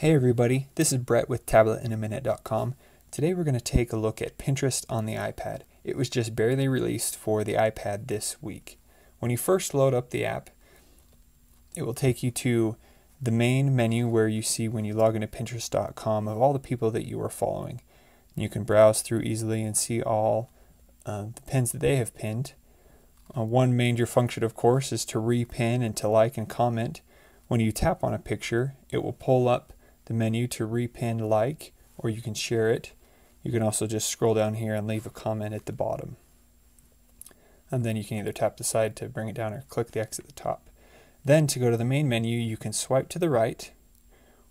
Hey everybody, this is Brett with tabletinaminute.com. Today we're going to take a look at Pinterest on the iPad. It was just barely released for the iPad this week. When you first load up the app, it will take you to the main menu where you see when you log into Pinterest.com of all the people that you are following. You can browse through easily and see all uh, the pins that they have pinned. Uh, one major function, of course, is to repin and to like and comment. When you tap on a picture, it will pull up the menu to repin like, or you can share it. You can also just scroll down here and leave a comment at the bottom. And then you can either tap the side to bring it down or click the X at the top. Then to go to the main menu, you can swipe to the right,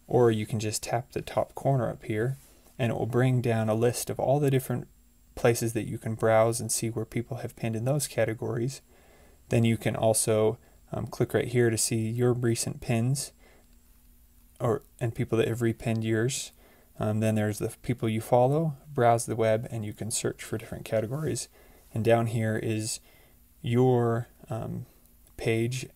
or you can just tap the top corner up here, and it will bring down a list of all the different places that you can browse and see where people have pinned in those categories. Then you can also um, click right here to see your recent pins or and people that have repinned yours. Um, then there's the people you follow, browse the web, and you can search for different categories. And down here is your um, page,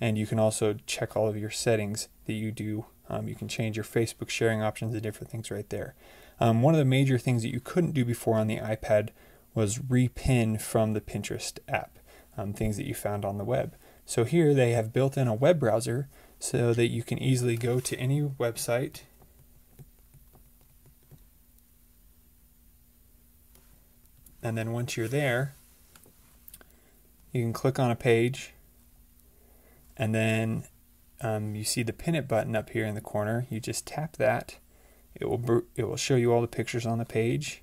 and you can also check all of your settings that you do. Um, you can change your Facebook sharing options and different things right there. Um, one of the major things that you couldn't do before on the iPad was repin from the Pinterest app, um, things that you found on the web. So here they have built in a web browser so that you can easily go to any website. And then once you're there you can click on a page. And then um, you see the pin it button up here in the corner. You just tap that. It will it will show you all the pictures on the page.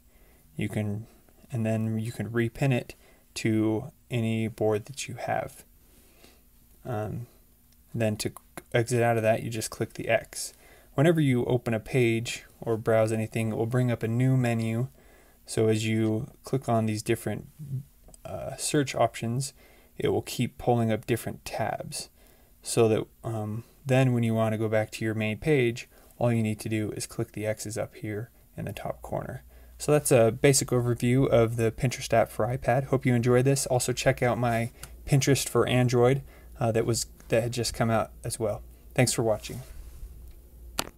You can and then you can repin it to any board that you have um, then to exit out of that, you just click the X. Whenever you open a page or browse anything, it will bring up a new menu. So as you click on these different uh, search options, it will keep pulling up different tabs. So that um, then when you want to go back to your main page, all you need to do is click the X's up here in the top corner. So that's a basic overview of the Pinterest app for iPad. Hope you enjoyed this. Also check out my Pinterest for Android uh, that was that had just come out as well. Thanks for watching.